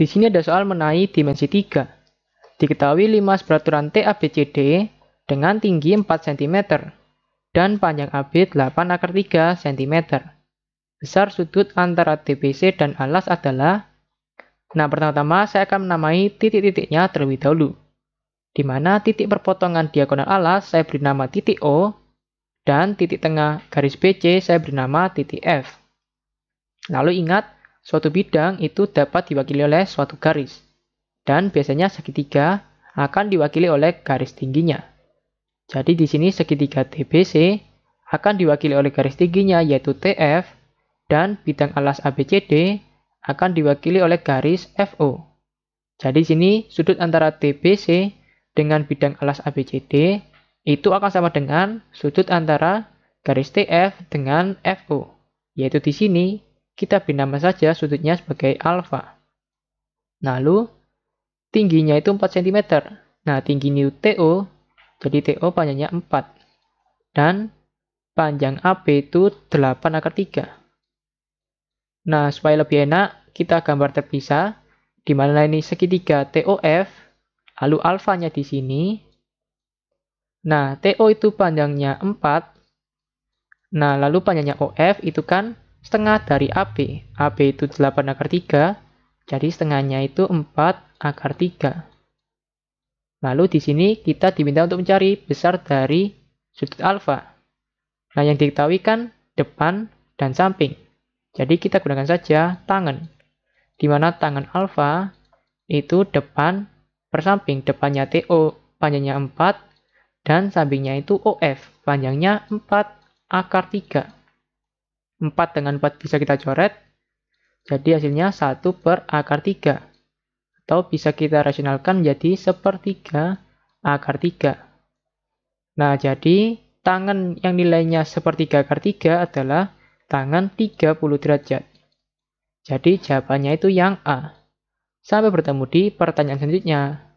Di sini ada soal mengenai dimensi 3. Diketahui 5 seberaturan TABCD dengan tinggi 4 cm dan panjang AB 8 akar 3 cm. Besar sudut antara TBC dan alas adalah Nah, pertama-tama saya akan menamai titik-titiknya terlebih dahulu. Di mana titik perpotongan diagonal alas saya beri nama titik O, dan titik tengah garis BC saya beri nama titik F. Lalu ingat, Suatu bidang itu dapat diwakili oleh suatu garis, dan biasanya segitiga akan diwakili oleh garis tingginya. Jadi di sini segitiga TBC akan diwakili oleh garis tingginya yaitu TF, dan bidang alas ABCD akan diwakili oleh garis FO. Jadi sini sudut antara TBC dengan bidang alas ABCD itu akan sama dengan sudut antara garis TF dengan FO. Yaitu di sini kita beri nama saja sudutnya sebagai alfa. Lalu, tingginya itu 4 cm. Nah, tinggi TO, jadi TO panjangnya 4. Dan panjang AB itu 8 akar 3. Nah, supaya lebih enak, kita gambar terpisah, di mana ini segitiga TOF, lalu alfanya di sini. Nah, TO itu panjangnya 4. Nah, lalu panjangnya OF itu kan setengah dari AB. AB itu 8 akar 3, jadi setengahnya itu 4 akar 3. Lalu di sini kita diminta untuk mencari besar dari sudut alfa. Nah, yang diketahui kan depan dan samping. Jadi kita gunakan saja tangan. Di mana tangan alfa itu depan per samping. Depannya TO, panjangnya 4, dan sampingnya itu OF, panjangnya 4 akar 3. 4 dengan 4 bisa kita coret. Jadi hasilnya 1 per akar 3. Atau bisa kita rasionalkan menjadi sepertiga akar 3. Nah, jadi tangan yang nilainya sepertiga akar 3 adalah tangan 30 derajat. Jadi jawabannya itu yang A. Sampai bertemu di pertanyaan selanjutnya.